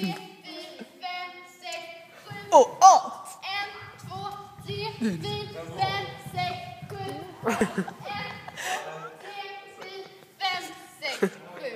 fyra, fem, En, två, tre, fyra, fem, sex, sju. En, två, tre, fyra, fem, sex, sju.